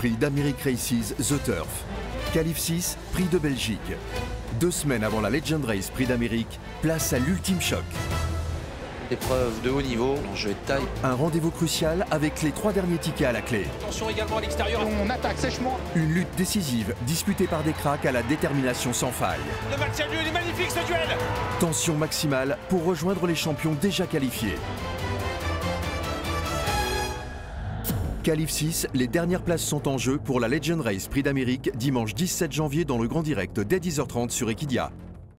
Prix d'Amérique Races The Turf. Qualif 6, Prix de Belgique. Deux semaines avant la Legend Race Prix d'Amérique, place à l'ultime choc. Épreuve de haut niveau, enjeu de taille. Un rendez-vous crucial avec les trois derniers tickets à la clé. Attention également à l'extérieur. On attaque sèchement. Une lutte décisive, disputée par des cracks à la détermination sans faille. Le match a lieu, il est magnifique ce duel. Tension maximale pour rejoindre les champions déjà qualifiés. Qualif 6, les dernières places sont en jeu pour la Legend Race Prix d'Amérique dimanche 17 janvier dans le Grand Direct dès 10h30 sur Equidia.